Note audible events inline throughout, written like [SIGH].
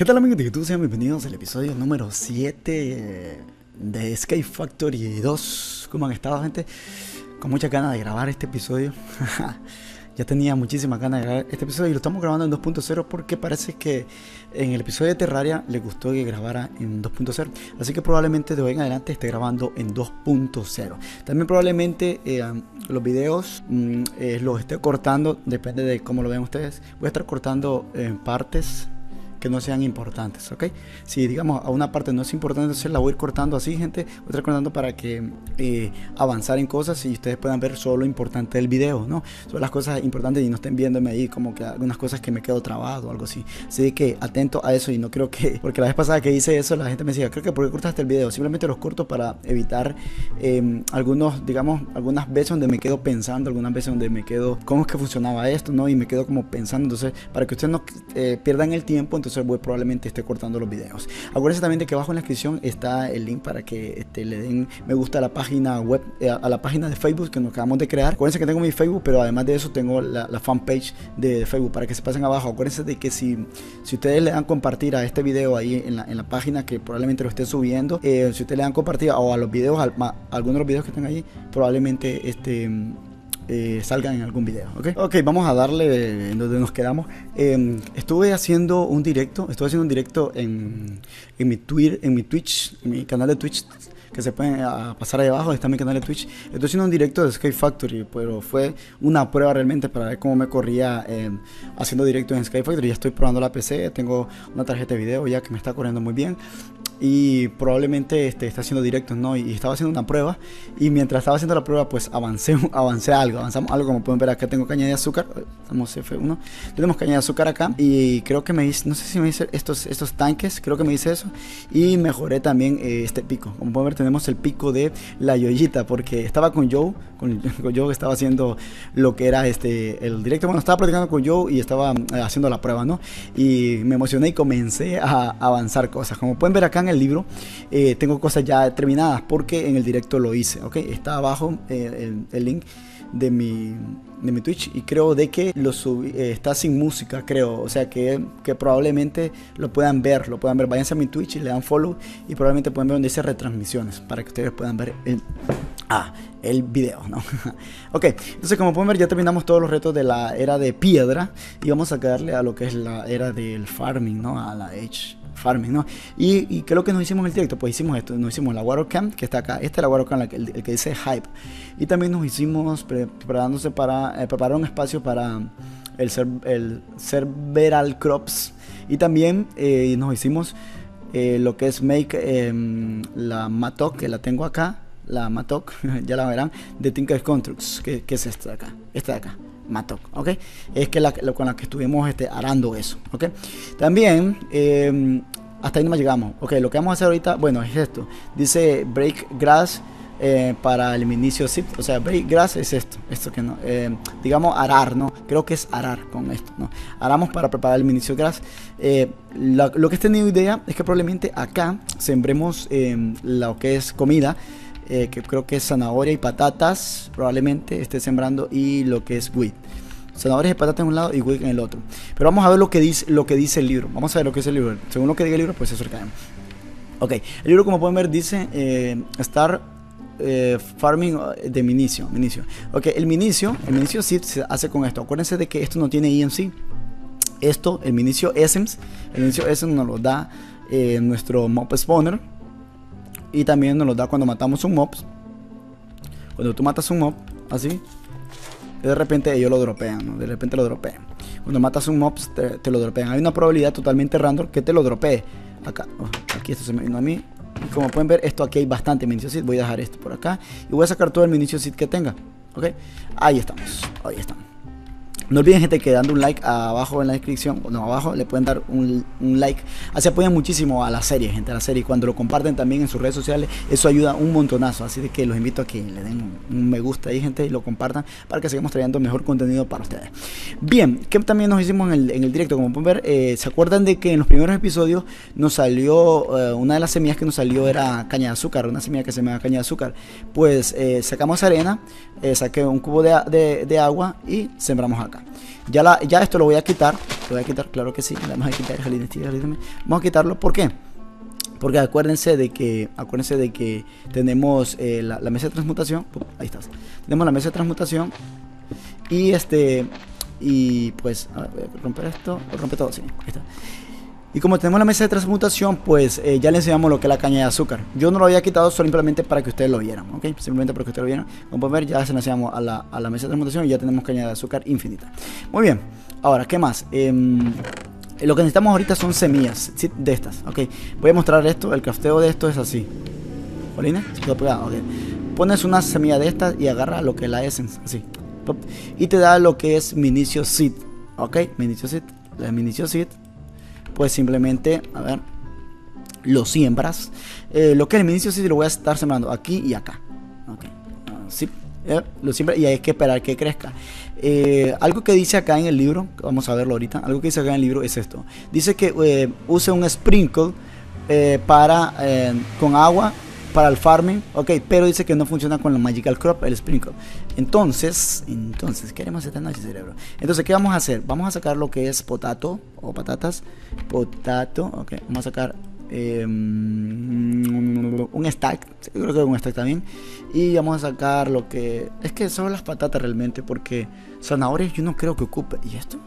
¿Qué tal amigos de YouTube? Sean bienvenidos al episodio número 7 de Skate Factory 2. ¿Cómo han estado gente? Con muchas ganas de grabar este episodio. [LAUGHS] ya tenía muchísimas ganas de grabar este episodio y lo estamos grabando en 2.0 porque parece que en el episodio de Terraria le gustó que grabara en 2.0. Así que probablemente de hoy en adelante esté grabando en 2.0. También probablemente eh, los videos mm, eh, los esté cortando, depende de cómo lo vean ustedes. Voy a estar cortando en partes que no sean importantes, ¿ok? Si digamos a una parte no es importante, entonces la voy a ir cortando así, gente, voy cortando para que eh, avanzar en cosas y ustedes puedan ver solo lo importante del video, ¿no? Son las cosas importantes y no estén viéndome ahí como que algunas cosas que me quedo trabado o algo así. Así que atento a eso y no creo que, [LAUGHS] porque la vez pasada que hice eso, la gente me decía, creo que ¿por qué cortaste el video? Simplemente los corto para evitar em, algunos, digamos, algunas veces donde me quedo pensando, algunas veces donde me quedo, ¿cómo es que funcionaba esto, no? Y me quedo como pensando, entonces, para que ustedes no eh, pierdan el tiempo, entonces probablemente esté cortando los videos. Acuérdense también de que abajo en la descripción está el link para que este, le den me gusta a la página web, eh, a la página de Facebook que nos acabamos de crear. Acuérdense que tengo mi Facebook, pero además de eso tengo la, fanpage de Facebook para que se pasen abajo. Acuérdense de que si, si ustedes le dan compartir a este video ahí en la, en la página que probablemente lo esté subiendo, eh, si ustedes le dan compartir o a los videos, a, algunos de los videos que están ahí, probablemente este eh, salgan en algún video. ¿ok? Ok, vamos a darle en donde nos quedamos. Em, estuve haciendo un directo, estuve haciendo un directo en, en, mi Twitter, en mi Twitch, en mi canal de Twitch que se pueden pasar ahí abajo, está mi canal de Twitch. Estoy haciendo un directo de Sky Factory, pero fue una prueba realmente para ver cómo me corría em, haciendo directo en Sky Factory. Ya estoy probando la PC, tengo una tarjeta de video ya que me está corriendo muy bien y probablemente este, está haciendo directos, ¿no? Y, estaba haciendo una prueba y mientras estaba haciendo la prueba pues avancé, [LAUGHS] avancé algo, avanzamos algo como pueden ver acá tengo caña de azúcar, estamos F1, tenemos caña de azúcar acá y creo que me dice, no sé si me dice estos, estos tanques, creo que me dice eso y mejoré también eh, este pico, como pueden ver tenemos el pico de la yoyita porque estaba con Joe, con, [LAUGHS] con Joe estaba haciendo lo que era este, el directo, bueno estaba platicando con Joe y estaba eh, haciendo la prueba, ¿no? Y me emocioné y comencé a avanzar cosas, como pueden ver acá en el libro, eh, tengo cosas ya terminadas porque en el directo lo hice, ¿ok? Está abajo eh, el, link de mi, de mi Twitch y creo de que lo subí, eh, está sin música, creo, o sea que, que, probablemente lo puedan ver, lo puedan ver, váyanse a mi Twitch y le dan follow y probablemente pueden ver donde dice retransmisiones para que ustedes puedan ver el, ah, el video, ¿no? [LAUGHS] ok, entonces como pueden ver ya terminamos todos los retos de la era de piedra y vamos a quedarle a lo que es la era del farming, ¿no? A la Edge farming, ¿no? Y, y, ¿qué es lo que nos hicimos en el directo? Pues hicimos esto, nos hicimos la Warcam, que está acá, esta es la Warcam, el, el, que dice Hype. Y también nos hicimos preparándose para, eh, preparar un espacio para el, ser, el Cerberal Crops. Y también eh, nos hicimos eh, lo que es Make em, la Matok, que la tengo acá, la Matok, [LAUGHS] ya la verán, de Tinker Constructs, que, que es esta de acá, esta de acá. Matok, ¿ok? Es que la, con la que estuvimos este, arando eso, ¿ok? También, em, hasta ahí no llegamos, ¿ok? Lo que vamos a hacer ahorita, bueno, es esto. Dice break grass eh, para el inicio zip, o sea, break grass es esto, esto que no, em, digamos arar, ¿no? Creo que es arar con esto, ¿no? Aramos para preparar el inicio grass. Eh, lo que he tenido idea es que probablemente acá sembremos em, lo que es comida eh, que creo que es zanahoria y patatas, probablemente esté sembrando, y lo que es wheat. Zanahorias y patatas en un lado y wheat en el otro. Pero vamos a ver lo que dice, lo que dice el libro. Vamos a ver lo que dice el libro. Según lo que diga el libro, pues eso caemos. Ok, el libro como pueden ver dice eh, Star eh, Farming de Minicio. Minicio. Ok, el Minicio, el Minicio sí se hace con esto. Acuérdense de que esto no tiene EMC. Esto, el Minicio Essence, el Minicio Essence nos lo da nuestro Mob Spawner y también nos lo da cuando matamos un mob. Cuando tú matas un mob, así, de repente ellos lo dropean, De repente lo dropean. Cuando matas un mob, te, lo dropean. Hay una probabilidad totalmente random que te lo dropee. Acá, oh, aquí esto se me vino a mí. Y como pueden ver, esto aquí hay bastante minicio seed. Voy a dejar esto por acá. Y voy a sacar todo el minicio seed que tenga. ¿Ok? Ahí estamos. Ahí estamos. No olviden, gente, que dando un like abajo en la descripción, no abajo, le pueden dar un, like. Así apoyan muchísimo a la serie, gente, a la serie. Cuando lo comparten también en sus redes sociales, eso ayuda un montonazo. Así de que los invito a que le den un, me gusta ahí, gente, y lo compartan para que sigamos trayendo mejor contenido para ustedes. Bien, que también nos hicimos en el, directo, como pueden ver, eh, ¿se acuerdan de que en los primeros episodios nos salió, eh, una de las semillas que nos salió era caña de azúcar, una semilla que se llama caña de azúcar? Pues eh, sacamos arena, saqué un cubo de agua y sembramos acá. Ya, la, ya esto lo voy a quitar. Lo voy a quitar, claro que sí. Vamos a quitar Vamos a quitarlo. ¿Por qué? Porque acuérdense de que, acuérdense de que tenemos eh, la, mesa de transmutación. Ahí estás. Tenemos la mesa de transmutación. Y este. Y pues. A ver, voy a romper esto. Rompe todo, sí. Ahí está. Y como tenemos la mesa de transmutación, pues eh, ya le enseñamos lo que es la caña de azúcar. Yo no lo había quitado simplemente para que ustedes lo vieran, ¿ok? Simplemente para que ustedes lo vieran. Como pueden ver, ya se enseñamos a la, a la mesa de transmutación y ya tenemos caña de azúcar infinita. Muy bien. Ahora, ¿qué más? Em, lo que necesitamos ahorita son semillas de estas, ¿ok? Voy a mostrar esto. El crafteo de esto es así. ¿Jolines? Pones una semilla de estas y agarra lo que es la essence, así. Y te da lo que es Minicio Seed, ¿ok? Minicio Seed. La Minicio Seed pues simplemente, a ver, lo siembras. Eh, lo que el inicio sí lo voy a estar sembrando aquí y acá. Okay. Uh, eh, lo siembra y hay que esperar que crezca. Eh, algo que dice acá en el libro, vamos a verlo ahorita, algo que dice acá en el libro es esto. Dice que use un sprinkle para con agua para el farming, ok, pero dice que no funciona con la Magical Crop, el Sprinkle. Entonces, entonces, ¿qué haremos esta noche, cerebro? Entonces, ¿qué vamos a hacer? Vamos a sacar lo que es potato o patatas. Potato, ok, vamos a sacar em, un stack, creo que un stack también. Y vamos a sacar lo que. Es que son las patatas realmente, porque zanahorias yo no creo que ocupe. ¿Y esto?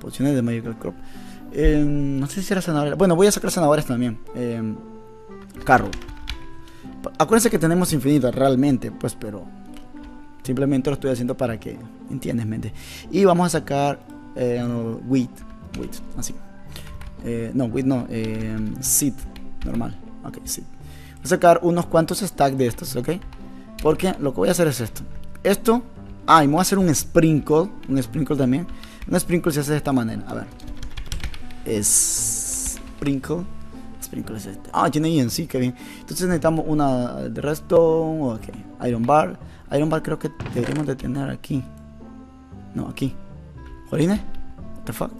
Pociones de Magical Crop. Em, no sé si era zanahoria. Bueno, voy a sacar zanahorias también. Eh, carro. Acuérdense que tenemos infinito realmente, pues, pero simplemente lo estoy haciendo para que entiendes, mente. Y vamos a sacar eh, wheat, wheat, así. Eh, no, wheat no, eh, seed, normal. Ok, seed. Voy a sacar unos cuantos stacks de estos, ok. Porque lo que voy a hacer es esto. Esto, ah, y voy a hacer un sprinkle, un sprinkle también. Un sprinkle se hace de esta manera, a ver. Es sprinkle este. Ah, tiene sí, que bien. Entonces necesitamos una de redstone. Ok. Iron bar. Iron bar creo que deberíamos de tener aquí. No, aquí. ¿Joline? What the fuck?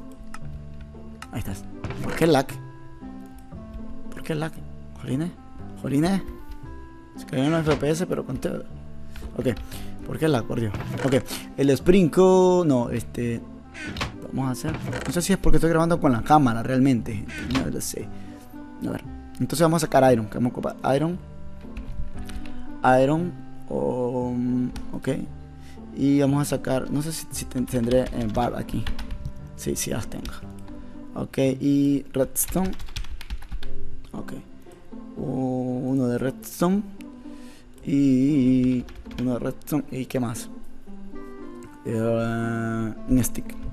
Ahí estás. ¿Por qué lag? ¿Por qué lag? ¿Joline? ¿Joline? Se cayó en FPS, pero con todo. Ok. ¿Por qué lag? Por Dios. Ok. El sprinkle. No, este. Vamos a hacer. No sé si es porque estoy grabando con la cámara realmente. No lo sé. Entonces vamos a sacar Iron. Que vamos a ocupar Iron. Iron. Um, ok. Y vamos a sacar. No sé si, tendré en bar aquí. Sí, sí las tengo. Ok. Y redstone. Ok. uno de redstone. Y uno de redstone. ¿Y qué más? Un stick.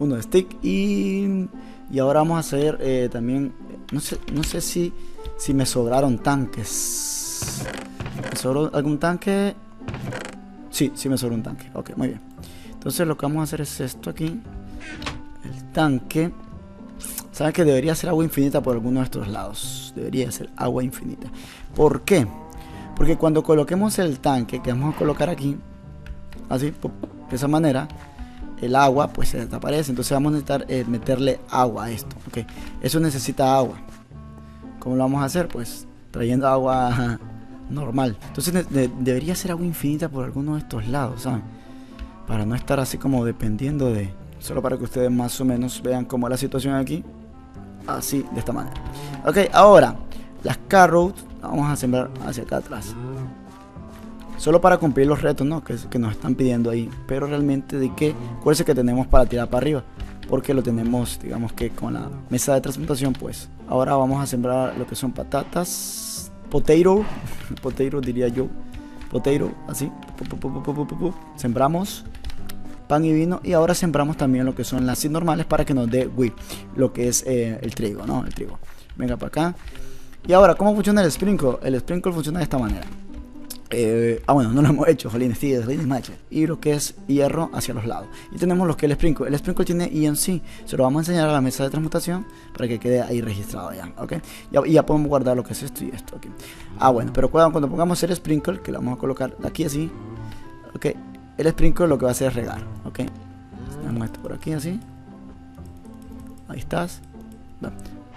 Uno de stick y, y ahora vamos a hacer eh, también no sé no sé si si me sobraron tanques. Sobró algún tanque sí sí me sobró un tanque. Ok muy bien. Entonces lo que vamos a hacer es esto aquí. El tanque. Saben que debería ser agua infinita por alguno de estos lados debería ser agua infinita. ¿por qué? porque cuando coloquemos el tanque que vamos a colocar aquí así de esa manera el agua pues se desaparece. Entonces vamos a necesitar eh, meterle agua a esto. Okay. Eso necesita agua. ¿Cómo lo vamos a hacer? Pues trayendo agua [LAUGHS] normal. Entonces debería ser agua infinita por alguno de estos lados, ¿saben? Para no estar así como dependiendo de... Solo para que ustedes más o menos vean cómo es la situación aquí. Así, de esta manera. Ok, ahora, las carrots vamos a sembrar hacia acá atrás solo para cumplir los retos ¿no? que, que, nos están pidiendo ahí. Pero realmente de qué, cuál es el que tenemos para tirar para arriba. Porque lo tenemos, digamos que con la mesa de transmutación, pues. Ahora vamos a sembrar lo que son patatas, potato, [LAUGHS] potato diría yo, potato, así. Sembramos pan y vino y ahora sembramos también lo que son las normales para que nos dé whip, lo que es eh, el trigo, ¿no? El trigo. Venga para acá. Y ahora, ¿cómo funciona el sprinkle? El sprinkle funciona de esta manera. Eh, ah, bueno, no lo hemos hecho, jolines, sí, match. Y lo que es hierro hacia los lados. Y tenemos lo que es el sprinkle. El sprinkle tiene ENC. Se lo vamos a enseñar a la mesa de transmutación para que quede ahí registrado ya, ¿ok? y ya podemos guardar lo que es esto y esto. Ah, bueno, pero cuando, pongamos el sprinkle, que lo vamos a colocar aquí así, ¿ok? El sprinkle lo que va a hacer es regar, ¿ok? Tenemos esto por aquí así. Ahí estás.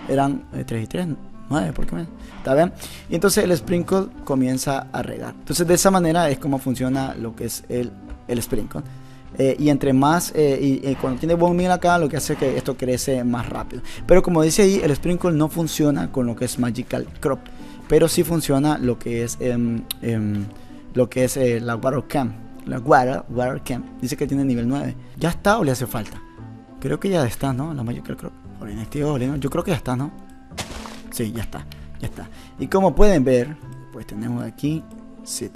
Eran 3 eh, y 3, 9, ¿por qué? ¿Está bien? Y entonces el sprinkle comienza a regar. Entonces de esa manera es como funciona lo que es el, el sprinkle. Eh, y entre más, eh, y, cuando tiene bone meal acá, lo que hace que esto crece más rápido. Pero como dice ahí, el sprinkle no funciona con lo que es magical crop. Pero sí funciona lo que es, em, em, lo que es eh, la water cam. La water, water cam. Dice que tiene nivel 9. ¿Ya está o le hace falta? Creo que ya está, ¿no? La magical crop. Yo creo que ya está, ¿no? Sí, ya está, ya está. Y como pueden ver, pues tenemos aquí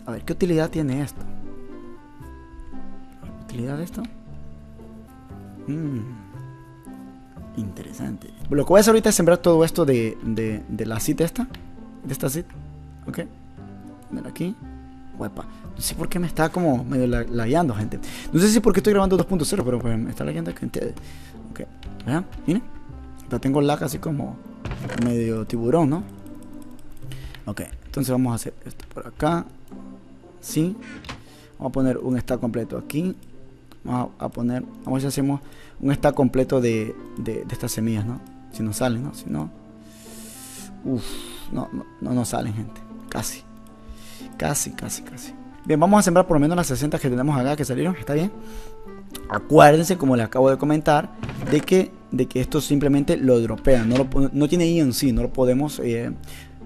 A ver, ¿qué utilidad tiene esto? ¿Utilidad de esto? Mmm. Interesante. Lo que voy a hacer ahorita es sembrar todo esto de, de, la cita esta. De esta cita. Ok. Ven aquí. Huepa. No sé por qué me está como medio lagueando, gente. No sé si porque estoy grabando 2.0, pero pues me está lagueando gente. Ok. Vean, miren. La tengo lag así como medio tiburón, ¿no? Ok, entonces vamos a hacer esto por acá. Sí. Vamos a poner un stack completo aquí. Vamos a poner, vamos a hacemos un stack completo de, de, estas semillas, ¿no? Si no salen, ¿no? Si no... Uff, no, no, no nos salen, gente. Casi. Casi, casi, casi. Bien, vamos a sembrar por lo menos las 60 que tenemos acá que salieron. ¿Está bien? Acuérdense, como les acabo de comentar, de que, de que esto simplemente lo dropean. No, lo, no tiene I en sí, no lo podemos eh,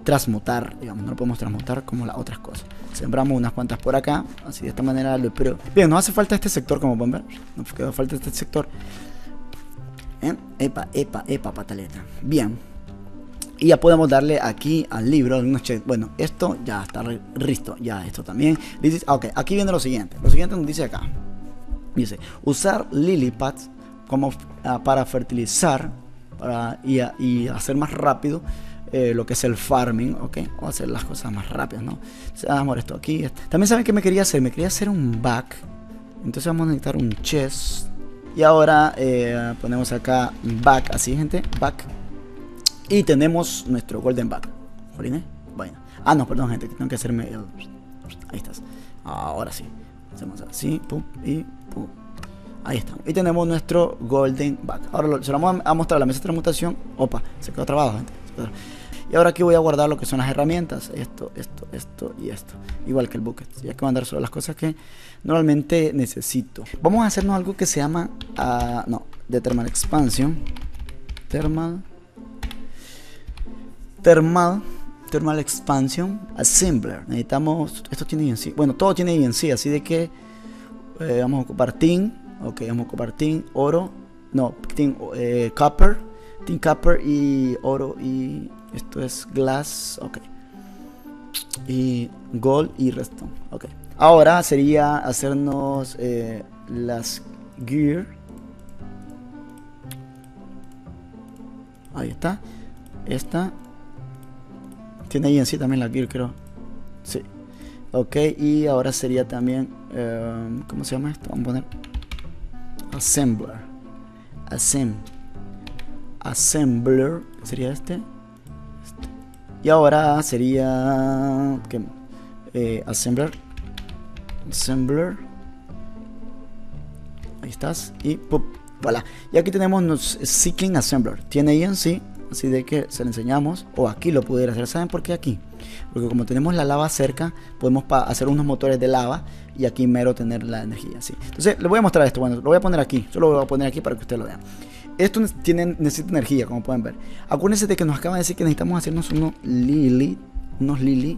transmutar, digamos, no lo podemos transmutar como las otras cosas. Sembramos unas cuantas por acá, así de esta manera lo espero. Bien, nos hace falta este sector, como pueden ver. Nos queda falta este sector. ¿Eh? Epa, epa, epa, pataleta. Bien. Y ya podemos darle aquí al libro. Bueno, esto ya está listo. Ya esto también. Ok, aquí viene lo siguiente. Lo siguiente nos dice acá. Dice, usar lily pads como ah, para fertilizar para, y, hacer más rápido eh, lo que es el farming, ¿ok? O hacer las cosas más rápidas, ¿no? O esto aquí. También saben que me quería hacer, me quería hacer un back. Entonces vamos a necesitar un chest. Y ahora eh, ponemos acá back, así gente, back. Y tenemos nuestro golden back. ¿Jolines? Bueno. Ah, no, perdón gente, tengo que hacerme Ahí estás. Ahora sí. Hacemos así, y Ahí está. Y tenemos nuestro Golden Back. Ahora se lo vamos a mostrar la mesa de transmutación. Opa, se quedó trabado, gente. Y ahora aquí voy a guardar lo que son las herramientas. Esto, esto, esto y esto. Igual que el bucket. Ya que mandar solo las cosas que normalmente necesito. Vamos a hacernos algo que se llama... Uh, no, de Thermal Expansion. Thermal... Thermal... Thermal Expansion Assembler. Necesitamos... Esto tiene INC. Bueno, todo tiene INC. Así de que... Eh, vamos a ocupar tin, ok, vamos a ocupar tin, oro, no, tin, eh, copper, tin copper y oro y esto es glass, ok, y gold y redstone, ok. Ahora sería hacernos eh, las gear, ahí está, esta, tiene ahí en sí también la gear creo, sí. Ok, y ahora sería también, em, ¿cómo se llama esto? Vamos a poner Assembler. Assemb Assembler, sería este? este. Y ahora sería, ¿qué? Eh, assembler. Assembler. Ahí estás. Y, ¡pup! voilà. Y aquí tenemos nos Cycling Assembler. Tiene sí así de que se le enseñamos o aquí lo pudiera hacer saben por qué aquí porque como tenemos la lava cerca podemos hacer unos motores de lava y aquí mero tener la energía así entonces les voy a mostrar esto bueno lo voy a poner aquí solo lo voy a poner aquí para que ustedes lo vean esto tiene, necesita energía como pueden ver acuérdense de que nos acaban de decir que necesitamos hacernos unos lily unos lily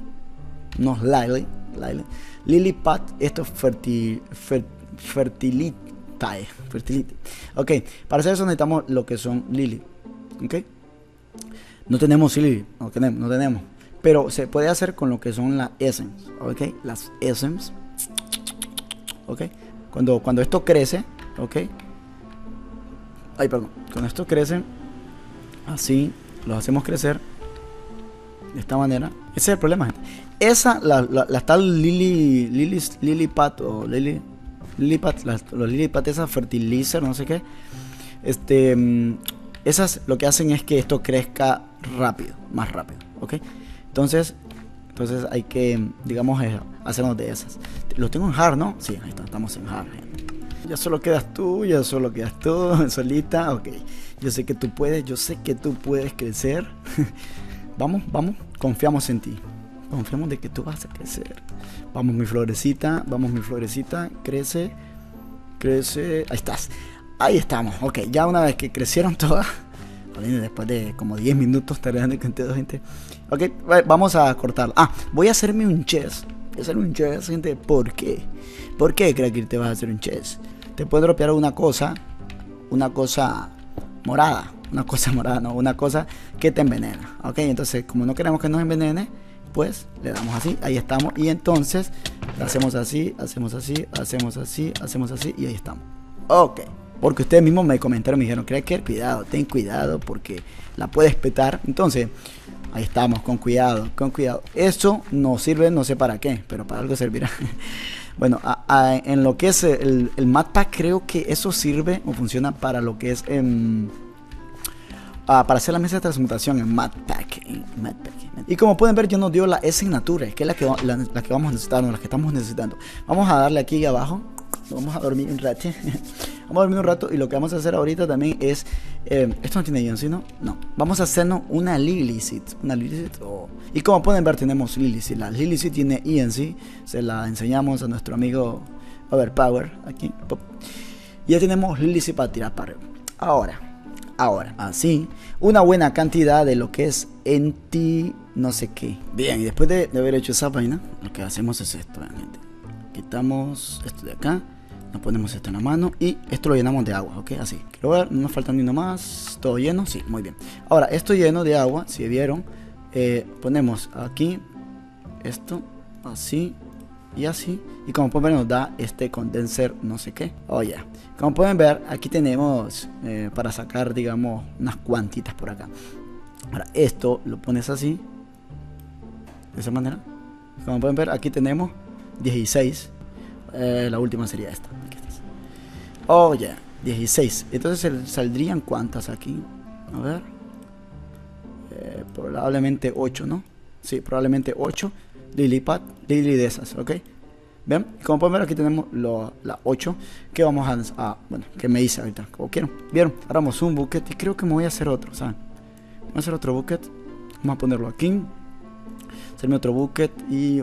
unos lily lily, lily pad esto fertil, fer, fertilitae fertility ok para hacer eso necesitamos lo que son lily ok no tenemos Silly, no tenemos, no tenemos. Pero se puede hacer con lo que son las essence, ¿ok? Las essence, ¿ok? Cuando, cuando esto crece, ¿ok? Ay, perdón. Cuando esto crece, así, lo hacemos crecer de esta manera. Ese es el problema, gente. Esa, la, la, la tal Lily, Lily, Lily Pat o Lily, Lily Pat, los Lily Pat, esa fertilizer, no sé qué. Este, mm, esas lo que hacen es que esto crezca rápido, más rápido, ¿ok? Entonces, entonces hay que, digamos, eh, hacernos de esas. Lo tengo en hard, ¿no? Sí, ahí está, estamos en hard, Ya solo quedas tú, ya solo quedas tú, [LAUGHS] solita, ok. Yo sé que tú puedes, yo sé que tú puedes crecer. [LAUGHS] Vamos, vamos, confiamos en ti. Confiamos de que tú vas a crecer. Vamos mi florecita, vamos mi florecita, crece, crece. Ahí estás. Ahí estamos. Ok, ya una vez que crecieron [LAUGHS] todas, después de como 10 minutos tardando con todo, gente. Ok, vamos a cortar. Ah, voy a hacerme un chess. Hacerme un chess, gente. ¿Por qué? ¿Por qué, que te vas a hacer un chess? Te puede dropear una cosa, una cosa morada. Una [LAUGHS] cosa morada, no, una cosa que te envenena. Ok, entonces, como no queremos que nos envenene, pues le damos así, ahí estamos. Y entonces hacemos así, hacemos así, hacemos así, hacemos así y ahí estamos. Ok. Porque ustedes mismos me comentaron, me dijeron, que cuidado, ten cuidado porque la puedes petar. Entonces, ahí estamos, con cuidado, con cuidado. Eso no sirve, no sé para qué, pero para algo servirá. [LAUGHS] bueno, en lo que es el, el Matpack, creo que eso sirve o funciona para lo que es en Ah, para hacer la mesa de transmutación en Matpack, Y como pueden ver, ya nos dio la S que es la que, la, que vamos a necesitar, la que estamos necesitando. Vamos a darle aquí abajo. Vamos a dormir un rato. [LAUGHS] vamos a dormir un rato. Y lo que vamos a hacer ahorita también es. Eh, esto no tiene ENC, ¿no? No. Vamos a hacernos una Lilithit. Una Lilithit. Y como pueden ver, tenemos Lilithit. La Lilithit tiene ENC. Se la enseñamos a nuestro amigo Overpower. Aquí. Ya tenemos Lilithit para tirar para arriba. Ahora. Ahora, así, una buena cantidad de lo que es enti no sé qué. Bien, y después de, haber hecho esa vaina, lo que hacemos es esto, realmente. Quitamos esto de acá, nos ponemos esto en la mano y esto lo llenamos de agua, ¿ok? Así. Quiero ver, no nos falta ni uno más. ¿Todo lleno? Sí, muy bien. Ahora, esto lleno de agua, si vieron, eh, ponemos aquí esto, así, y así. Y como pueden ver nos da este condenser no sé qué. Oh, como pueden ver aquí tenemos eh, para sacar digamos unas cuantitas por acá. Ahora esto lo pones así. De esa manera. Como pueden ver aquí tenemos 16. Eh, la última sería esta. Oye, oh, 16. Entonces saldrían cuántas aquí. A ver. Eh, probablemente 8, ¿no? Sí, probablemente 8 Lilipad, Lily de esas, ¿ok? ¿Ven? Como pueden ver aquí tenemos la 8 que vamos a, bueno, que me hice ahorita, como quiero. ¿Vieron? Ahora vamos un bucket y creo que me voy a hacer otro, ¿saben? Voy a hacer otro bucket. Vamos a ponerlo aquí. Hacerme otro bucket y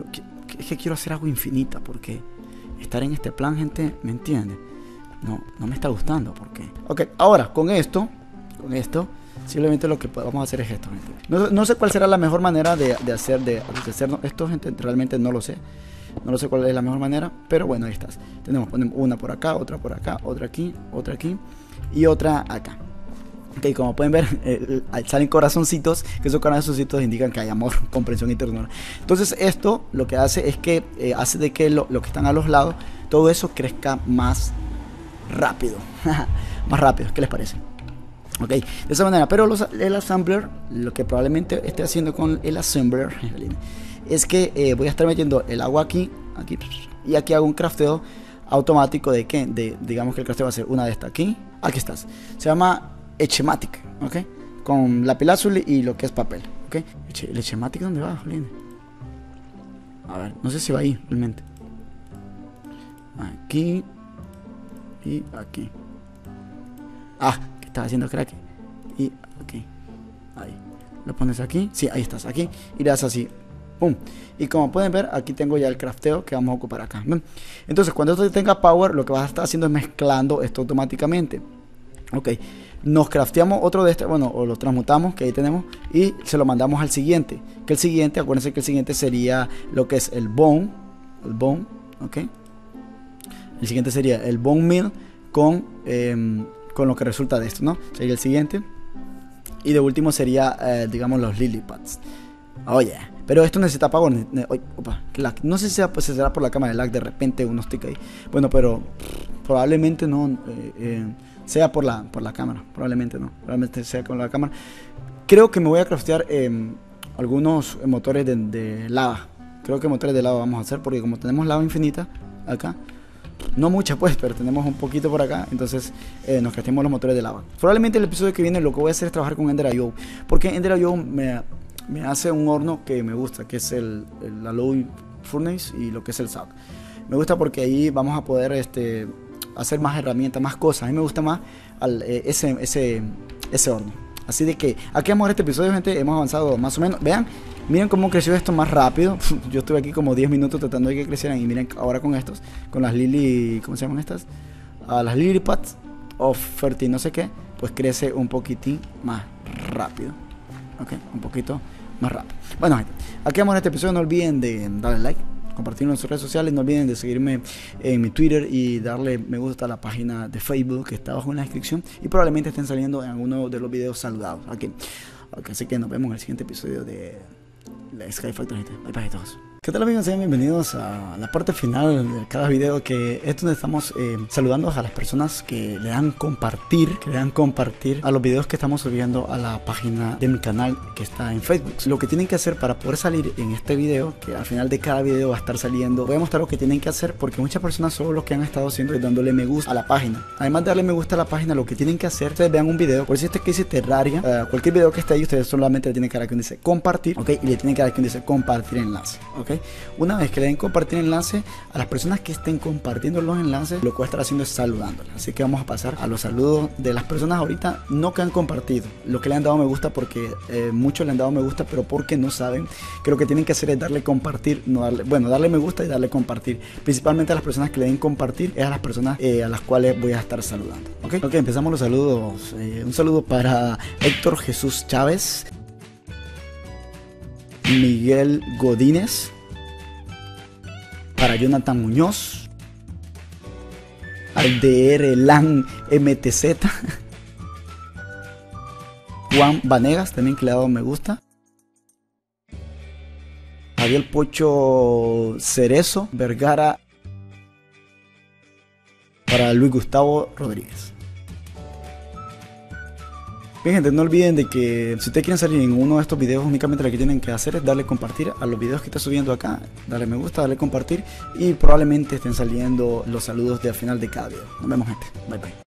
es que quiero hacer algo infinita porque estar en este plan, gente, ¿me entiende? No, no me está gustando porque... Ok, ahora con esto, con esto, Simplemente lo que vamos a hacer es esto, No, sé cuál será la mejor manera de, hacer de, hacer esto, gente. Realmente no lo sé. No lo sé cuál es la mejor manera, pero bueno, ahí estás. Tenemos, ponemos una por acá, otra por acá, otra aquí, otra aquí y otra acá. Ok, como pueden ver, [LAUGHS] salen corazoncitos, que esos corazoncitos indican que hay amor, [LAUGHS] comprensión y ternura. Entonces esto lo que hace es que eh, hace de que lo, lo, que están a los lados, todo eso crezca más rápido. [LAUGHS] más rápido, ¿qué les parece? Ok, de esa manera, pero el assembler, lo que probablemente esté haciendo con el assembler es que eh, voy a estar metiendo el agua aquí, aquí, y aquí hago un crafteo automático de que, de, digamos que el crafteo va a ser una de estas aquí, aquí estás. Se llama Echematic, ok, con lápiz azul y lo que es papel, ok. ¿El Echematic dónde va, Jolín? A ver, no sé si va ahí realmente. Aquí y aquí. Ah, estaba haciendo crack. Y aquí. Ahí. Lo pones aquí. Sí, ahí estás. Aquí. Y le das así. ¡Pum! Y como pueden ver, aquí tengo ya el crafteo que vamos a ocupar acá. Entonces, cuando esto tenga power, lo que vas a estar haciendo es mezclando esto automáticamente. Ok. Nos crafteamos otro de este, bueno, o lo transmutamos, que ahí tenemos, y se lo mandamos al siguiente. Que el siguiente, acuérdense que el siguiente sería lo que es el bone. El bone, ok. El siguiente sería el bone mill con em, con lo que resulta de esto, ¿no? Sería el siguiente. Y de último sería, eh, digamos, los lily pads. Oye, pero esto necesita power. no sé si pues, será por la cámara de lag, de repente uno stick ahí. Bueno, pero probablemente no eh, eh, sea por la, por la cámara. Probablemente no. Probablemente sea con la cámara. Creo que me voy a craftear em, algunos motores de, de lava. Creo que motores de lava vamos a hacer porque como tenemos lava infinita acá, no mucha pues, pero tenemos un poquito por acá, entonces eh, nos gastemos los motores de lava. Probablemente el episodio que viene lo que voy a hacer es trabajar con Ender.io, porque Ender.io me, me hace un horno que me gusta, que es el, el Alloy Furnace y lo que es el SAC. Me gusta porque ahí vamos a poder este, hacer más herramientas, más cosas. A mí me gusta más al, eh, ese, ese, ese horno. Así de que aquí vamos a este episodio, gente. Hemos avanzado más o menos. Vean, miren cómo creció esto más rápido. [LAUGHS] Yo estuve aquí como 10 minutos tratando de que crecieran. Y miren ahora con estos, con las Lily. ¿Cómo se llaman estas? A las Lily Pads of Ferti, no sé qué. Pues crece un poquitín más rápido. Ok, un poquito más rápido. Bueno, gente, aquí vamos a este episodio. No olviden de darle like compartirlo en sus redes sociales. No olviden de seguirme en mi Twitter y darle me gusta a la página de Facebook que está abajo en la descripción. Y probablemente estén saliendo en alguno de los videos saludados. Aquí. Así que nos vemos en el siguiente episodio de la Sky Factory. Bye bye a todos. ¿Qué tal amigos? Sean bienvenidos a la parte final de cada video que es donde estamos eh, saludando a las personas que le dan compartir, que le dan compartir a los videos que estamos subiendo a la página de mi canal que está en Facebook. Lo que tienen que hacer para poder salir en este video, que al final de cada video va a estar saliendo, voy a mostrar lo que tienen que hacer porque muchas personas solo lo que han estado haciendo es dándole me gusta a la página. Además de darle me gusta a la página, lo que tienen que hacer, ustedes vean un video, por si este que dice Terraria, uh, cualquier video que esté ahí, ustedes solamente le tienen que dar que dice compartir, ok, y le tienen que dar que dice compartir enlace, ok. Una vez que le den compartir enlace, a las personas que estén compartiendo los enlaces, lo que voy a estar haciendo es saludándolas. Así que vamos a pasar a los saludos de las personas ahorita no que han compartido, lo que le han dado me gusta porque eh, muchos le han dado me gusta, pero porque no saben lo que tienen que hacer es darle compartir, no darle, bueno, darle me gusta y darle compartir. Principalmente a las personas que le den compartir, es a las personas eh, a las cuales voy a estar saludando. Ok, ok, empezamos los saludos. Eh, un saludo para Héctor Jesús Chávez. Miguel Godínez, para Jonathan Muñoz, Alder Lan MTZ, Juan Vanegas, también que le ha dado me gusta, Javier Pocho Cerezo, Vergara, para Luis Gustavo Rodríguez. Bien gente, no olviden de que si ustedes quieren salir en uno de estos videos, únicamente lo que tienen que hacer es darle compartir a los videos que está subiendo acá, darle me gusta, darle compartir y probablemente estén saliendo los saludos de al final de cada video. Nos vemos gente, bye bye.